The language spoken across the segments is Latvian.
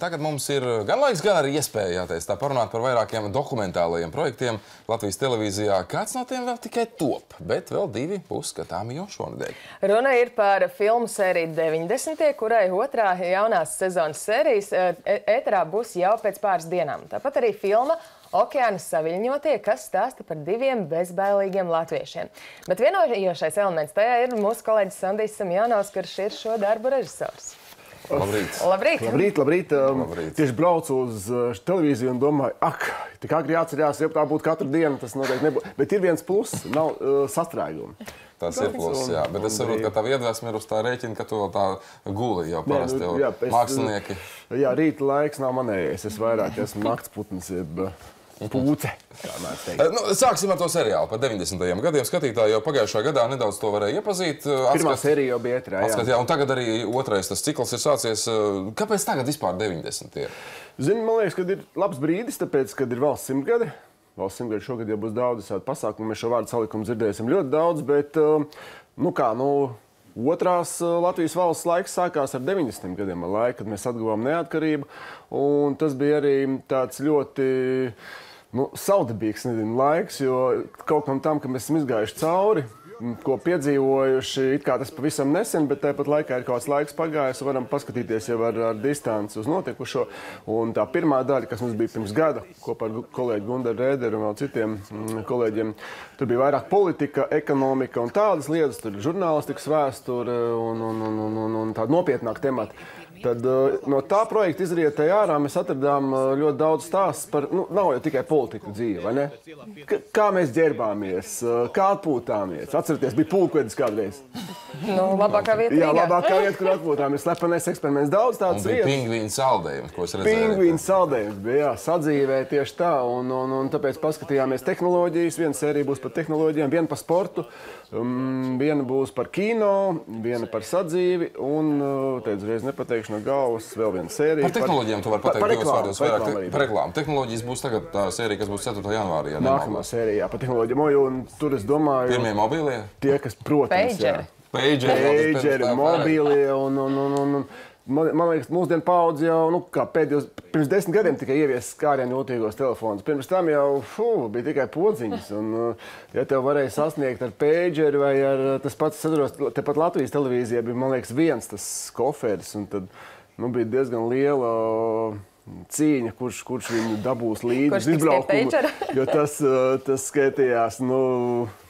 Tagad mums ir gan laiks, gan arī iespēja jāteic, tā parunāt par vairākiem dokumentālajiem projektiem Latvijas televīzijā. Kāds no tiem vēl tikai top, bet vēl divi būs skatāmi jau šonadēļ. Runa ir par filmu sēriju 90. kurai otrā jaunās sezonas sērijas ēterā būs jau pēc pāris dienām. Tāpat arī filma Okeāna saviļņotie, kas stāsta par diviem bezbailīgiem latviešiem. Bet vienojošais elements tajā ir mūsu kolēģis Sandijs Samjanovs, kurš ir šo darbu režisors. Labrīt! Labrīt! Labrīt, labrīt. Um, Labrīt. Tieši braucu uz uh, televīziju un domāju, ak, tik agri jāatcerās, ja tā būtu katru dienu, tas noteikti nebūtu. Bet ir viens pluss, nav uh, sastrēguma. Tas ir pluss, jā. Bet es saprotu, ka tā iedvesma ir uz tā rēķina, ka tu vēl tā guli jau Nē, parasti nu, jau jā, es- mākslinieki. Jā, rīta laiks nav manējais. Es vairāk esmu naktsputns, jeb uh, pūce. Eh, Nu, sāksim ar to seriālu par 90. gadiem. Skatītāji jau pagājušā gadā nedaudz to varēja iepazīt. eh, Pirmā atskat- sērija jau bija ētrā. Atskat, jā. un tagad arī otrais tas cikls ir sācies. eh, Kāpēc tagad vispār 90? ir? Zini, man liekas, ka ir labs brīdis, tāpēc, kad ir valsts simtgade. Valsts simtgade šogad jau būs daudz tādu pasākumu. Mēs šo vārdu salikumu dzirdēsim ļoti daudz, bet, nu kā, nu, otrās Latvijas valsts laiks sākās ar 90. gadiem, ar laiku, kad mēs atguvām neatkarību. Un tas bija arī tāds ļoti nu, saudabīgs nezinu, laiks, jo kaut kam tam, ka mēs esam izgājuši cauri. Ko piedzīvojuši, it kā tas pavisam nesen, bet tāpat laikā ir kaut kāds laiks pagājis. Varam paskatīties jau ar, ar distanci uz notikušo. Un tā pirmā daļa, kas mums bija pirms gada, kopā ar kolēģi Gunteru Rēderu un vēl citiem mm, kolēģiem, tur bija vairāk politika, ekonomika un tādas lietas, tur žurnālistikas vēsture un, un, un, un, un, un tāda nopietnāka temata. Tad uh, no tā projekta izrietēja ārā mēs atradām uh, ļoti daudz stāstu par, nu, nav jau tikai politika dzīve, vai ne? K kā mēs ģērbāmies, uh, kā atpūtāmies. Atcerieties, bija pulkvedis kādreiz. Nu, labākā vieta Jā, Rīgā. labākā vieta, kur atpūtāmies. Slepenais eksperiments, daudz tādas bija vietas. pingvīnu saldējums, ko es redzēju. Pingvīna saldējums bija jā, sadzīvē tieši tā, un, un, un tāpēc paskatījāmies tehnoloģijas. Viena sērija būs par tehnoloģijām, viena par sportu, um, viena būs par kino, viena par sadzīvi, un, uh, te uzreiz nepateikšu no galvas, vēl viena sērija. Par tehnoloģijām tu vari par- pateikt par divos reklāmu, vārdos par vairāk. reklāmu. Par reklāmu. Tehnoloģijas būs tagad tā sērija, kas būs 4. janvārī. Ja Nākamā sērijā par tehnoloģiju un tur es domāju, Pirmie mobilie. tie, kas, protams, Pageri. Pageri. Pageri, mobīlie un, un, un, un, un man, man liekas, mūsdienu paudze jau nu, pēdējos, pirms desmit gadiem tikai ievies skārienu jūtīgos telefonus. Pirms tam jau fu, bija tikai podziņas. Un, ja tev varēja sasniegt ar pēģeri vai ar tas pats, atceros, tepat Latvijas televīzijā bija, man liekas, viens tas koferis. Un tad nu, bija diezgan liela. Cīņa, kurš, kurš viņu dabūs līdzi uz izbraukumu. Jo tas, uh, tas skaitījās, nu,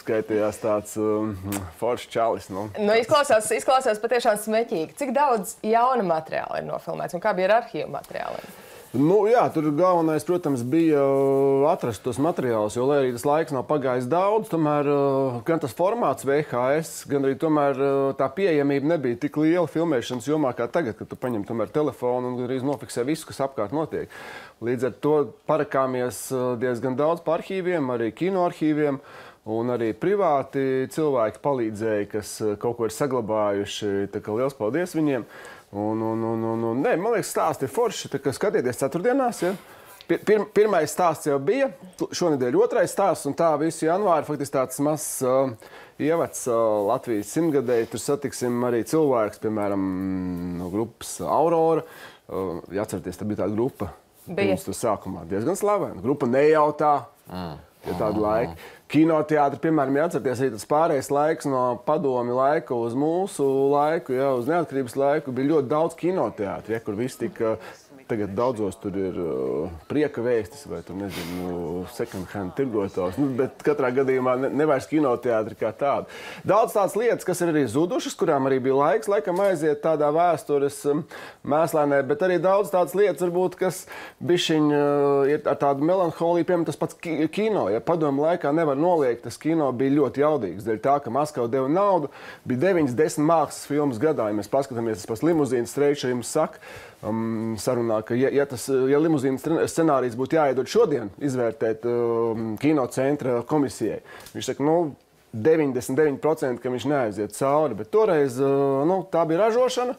skaitījās tāds um, foršs čalis. Nu. Nu, izklausās, izklausās patiešām smeķīgi. Cik daudz jauna materiāla ir nofilmēts un kā bija ar arhīvu materiāliem? Nu, jā, tur galvenais, protams, bija uh, atrast tos materiālus, jo, lai arī tas laiks nav pagājis daudz, tomēr uh, gan tas formāts VHS, gan arī tomēr, uh, tā pieejamība nebija tik liela filmēšanas jomā kā tagad, kad tu paņem tomēr telefonu un arī nofiksē visu, kas apkārt notiek. Līdz ar to parakāmies uh, diezgan daudz par arhīviem, arī kinoarhīviem. Un arī privāti cilvēki palīdzēja, kas uh, kaut ko ir saglabājuši. Tā kā Liels paldies viņiem! Un, un, un, un, un, nē, man liekas, stāsti ir forši. Skatieties ceturtdienās. Ja? Pir, pir, pirmais stāsts jau bija, šonadēļ otrais stāsts, un tā visu janvāru faktiski tāds mazs uh, ievads uh, Latvijas simtgadēji. Tur satiksim arī cilvēkus, piemēram, no grupas Aurora. Uh, ja atcerieties, tā bija tā grupa. Bija. Pirms tam sākumā diezgan slavena. Grupa nejautā. Ja tādu laiku. Kinoteātris, piemēram, ja atcerieties, arī tas pārējais laiks no padomi laika uz mūsu laiku, ja, uz neatkarības laiku, bija ļoti daudz kinoteātris, ja, kur viss tika. Tagad daudzos tur ir uh, prieka vēstis vai tur, nezinu, second-hand tirgotājs. Nu, bet katrā gadījumā ne, nevairs kinoteātris kā tāda. Daudz tādas lietas, kas ir arī zudušas, kurām arī bija laiks, laikam aiziet tādā vēstures um, mēslēnē, bet arī daudz tādas lietas, varbūt, kas bišķiņ uh, ir ar tādu melanholiju, piemēram, tas pats ki- kino. Ja padomu laikā nevar noliegt, tas kino bija ļoti jaudīgs. Dēļ tā, ka Maskava deva naudu, bija 9, 10 mākslas filmas gadā. Ja mēs paskatāmies, tas pats limuzīnas streičs jums saka, um, sarunā, ka, ja, ja, tas, ja limuzīnas scenārijs būtu jāiedod šodien, izvērtēt um, kinocentra komisijai, viņš saka, nu, 99% ka viņš neaiziet cauri. Bet toreiz uh, nu, tā bija ražošana,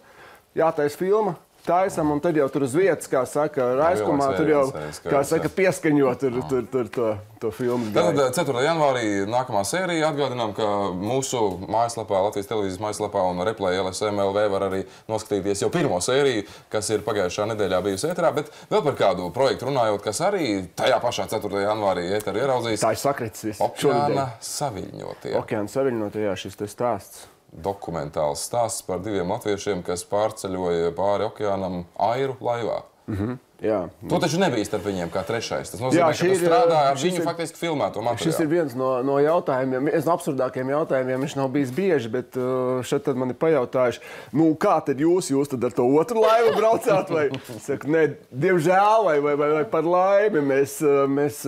jātaisa filma. Taisam, un tad jau tur uz vietas, kā saka, aizkumā, tur jau, kā saka, pieskaņot tur, tur, tur to, to filmu. Tad 4. janvārī nākamā sērija atgādinām, ka mūsu mājaslapā, Latvijas televīzijas mājaslapā un Replay LSMLV var arī noskatīties jau pirmo sēriju, kas ir pagājušā nedēļā bijusi ēterā, bet vēl par kādu projektu runājot, kas arī tajā pašā 4. janvārī ēterā ieraudzīs. Tā ir sakritis. Okeāna saviļņotie. Okeāna saviļņotie, jā, šis te stāsts dokumentāls stāsts par diviem latviešiem, kas pārceļoja pāri okeānam airu laivā. Mm -hmm. Jā. Tu taču nebija starp viņiem kā trešais. Tas nozīmē, Jā, ka tu strādāji ar viņu ir, faktiski filmēto materiālu. Šis ir viens no, no jautājumiem, viens no absurdākajiem jautājumiem. Viņš nav bijis bieži, bet uh, šeit man ir pajautājuši, nu, kā tad jūs, jūs tad ar to otru laivu braucāt? Vai, saku, ne, diemžēl, vai, vai, vai, vai par laimi mēs, uh, mēs,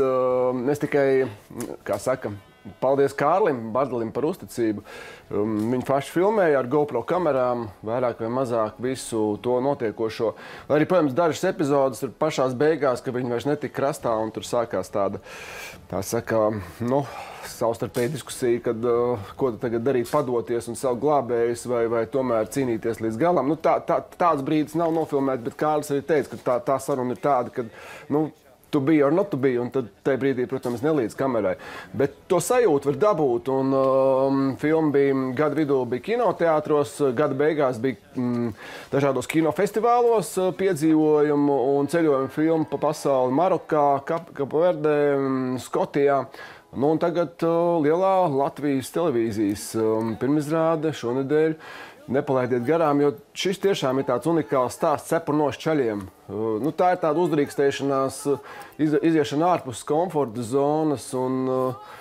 mēs tikai, kā sakam, Paldies Kārlim Bardelim par uzticību. Um, viņi paši filmēja ar GoPro kamerām, vairāk vai mazāk visu to notiekošo. Lai arī, protams, dažas epizodes ir pašās beigās, ka viņi vairs netika krastā un tur sākās tāda, tā saka, nu, savstarpēja diskusija, kad, uh, ko tagad darīt, padoties un savu glābējus vai, vai tomēr cīnīties līdz galam. Nu, tā, tā, tāds brīdis nav nofilmēts, bet Kārlis arī teica, ka tā, tā saruna ir tāda, ka nu, tu biji ar notu biji, un tad tajā brīdī, protams, nelīdz kamerai. Bet to sajūtu var dabūt, un um, filma bija gada vidū, bija kinoteātros, gada beigās bija mm, dažādos kinofestivālos uh, piedzīvojumu un ceļojumu filmu pa pasauli Marokā, Kapverdē, mm, Skotijā. Nu, tagad uh, lielā Latvijas televīzijas um, pirmizrāde šonadēļ. Nepalaidiet garām, jo šis tiešām ir tāds unikāls stāsts cepurnos ceļiem. Uh, nu, tā ir tāda uzdrīkstēšanās, uh, iz, iziešana ārpus komforta zonas. Un, uh,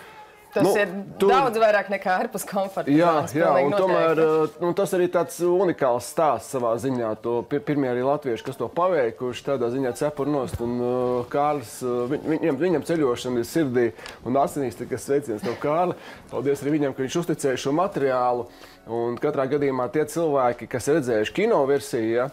Tas nu, ir tur, daudz vairāk nekā ārpus komforta. Jā, zonas, jā un tomēr nu, tas arī tāds unikāls stāsts savā ziņā. To pirmie arī latvieši, kas to paveikuši, tādā ziņā cepurnos. Un uh, Kārlis, viņ, viņam, viņam ceļošana ir sirdī un asinīs, tikai sveiciens no Kārli. Paldies arī viņam, ka viņš uzticēja šo materiālu. Un katrā gadījumā tie cilvēki, kas redzējuši kino versiju, ja,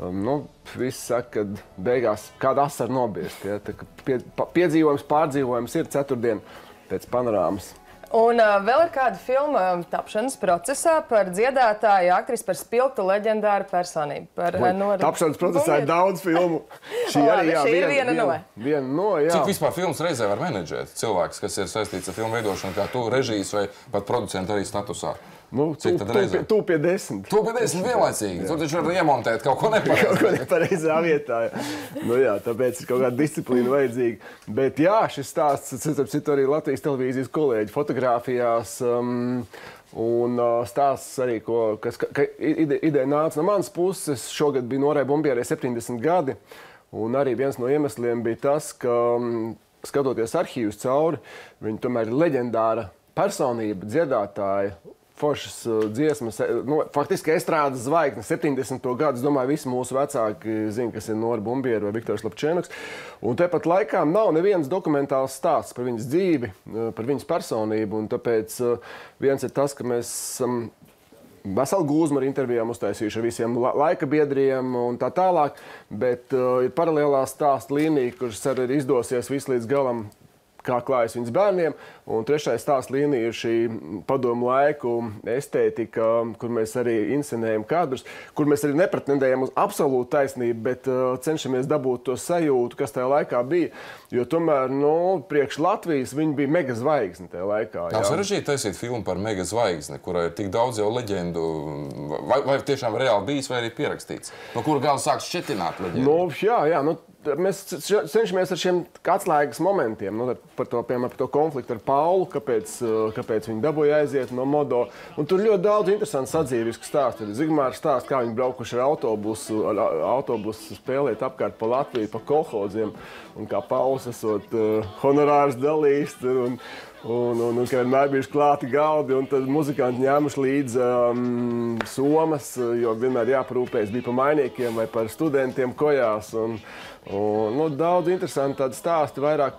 um, nu, visi saka, ka beigās kāda asara nobirst. Ja, pie, piedzīvojums, pārdzīvojums ir ceturtdien pēc panorāmas. Un uh, vēl ir kāda filma tapšanas procesā par dziedātāju, aktrisi, par spilgtu leģendāru personību. Par, uh, no... Tapšanas procesā ir daudz filmu. Šī arī jā, šī viena, ir viena, viena no. Viena no jā. Cik vispār filmas reizē var menedžēt cilvēks, kas ir saistīts ar filmu veidošanu, kā tu režijas vai pat producentu arī statusā? Nu, Cik tad reizē? Tu pie desmit. Tu pie desmit vienlaicīgi. Tu taču vari iemontēt kaut ko nepareizi. kaut ko nepareizā vietā. Jā. Nu, jā, tāpēc ir kaut kāda disciplīna vajadzīga. Bet jā, šis stāsts, starp citu, arī Latvijas televīzijas kolēģi fotografijās. Um, Un uh, stāsts arī, ko, kas ka, ide, ideja nāca no manas puses. Šogad bija Norai Bumbierai 70 gadi. Un arī viens no iemesliem bija tas, ka um, skatoties arhīvus cauri, viņa tomēr ir leģendāra personība, dziedātāja foršas uh, dziesmas. E, nu, faktiski estrādes zvaigznes, 70. gadu. Es domāju, visi mūsu vecāki zina, kas ir Nora Bumbiera vai Viktors Lapčēnoks. Un tepat laikā nav nevienas dokumentāls stāsts par viņas dzīvi, uh, par viņas personību. Un tāpēc uh, viens ir tas, ka mēs esam. Veselu gūzmu ar intervijām uztaisījuši ar visiem laika biedriem un tā tālāk, bet uh, ir paralēlā stāsta līnija, kuras arī izdosies visu līdz galam kā klājas viņas bērniem. Un trešais stāsts līnija ir šī padomu laiku estētika, kur mēs arī inscenējam kadrus, kur mēs arī nepretendējam uz absolūtu taisnību, bet uh, cenšamies dabūt to sajūtu, kas tajā laikā bija. Jo tomēr, nu, priekš Latvijas viņa bija mega zvaigzne tajā laikā. Tā sarežģīti taisīt filmu par mega zvaigzni, kurai ir tik daudz jau leģendu. Vai, vai tiešām reāli bijis, vai arī pierakstīts? No kura gala sāks šķetināt leģendu? Nu, jā, jā, nu, mēs cenšamies ar šiem atslēgas momentiem, nu, par, to, piemēram, par to konfliktu ar Paulu, kāpēc, uh, kāpēc viņi dabūja aiziet no modo. Un tur ļoti daudz interesantu sadzīvisku stāstu. Zigmārs stāsta, kā viņi braukuši ar autobusu, ar autobusu spēlēt apkārt pa Latviju, pa kolhoziem, un kā Pauls esot uh, honorārs dalījis. Tur, un, Un, un, un vienmēr bija klāti galdi, un tad muzikanti ņēmuši līdzi um, somas, jo vienmēr jāparūpējas bija par mainiekiem vai par studentiem kojās. Un, Un, nu, daudz interesanti tādi stāsti, vairāk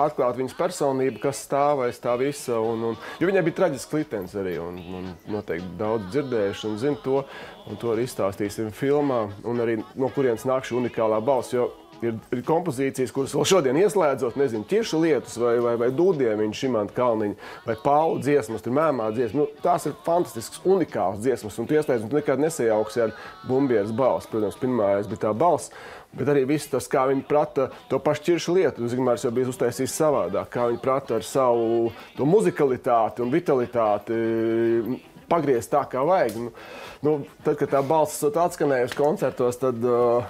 atklāt viņas personību, kas stāv aiz tā visa. Un, un, jo viņai bija traģisks liktenis arī. Un, un noteikti daudz dzirdējuši un zina to. Un to arī izstāstīsim filmā. Un arī no kurienes nāk šī unikālā balss. Jo Ir, ir kompozīcijas, kuras vēl šodien ieslēdzot, nezinu, tieši lietus vai, vai, vai dūdiemiņu, šimanta kalniņu, vai paulu dziesmas, tur mēmā dziesmas. Nu, tās ir fantastisks, unikāls dziesmas, un tu ieslēdz, un tu nekad nesajauksi ar bumbieras balsi. Protams, pirmais bija tā balss, bet arī viss tas, kā viņi prata to pašu ķiršu lietu. Zigmārs jau bija uztaisījis savādāk, kā viņi prata ar savu to muzikalitāti un vitalitāti pagriezt tā, kā vajag. Nu, nu, tad, kad tā balss atskanējusi koncertos, tad uh,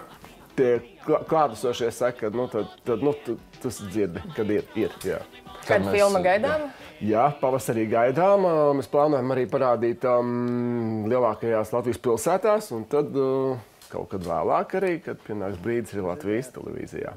tie klātesošie saka, nu, tad, tad, nu, tas dzirdi, kad ir. ir jā. Kad, kad filma gaidām? Jā, pavasarī gaidām. Mēs plānojam arī parādīt um, lielākajās Latvijas pilsētās, un tad uh, kaut kad vēlāk arī, kad pienāks brīdis arī Latvijas televīzijā.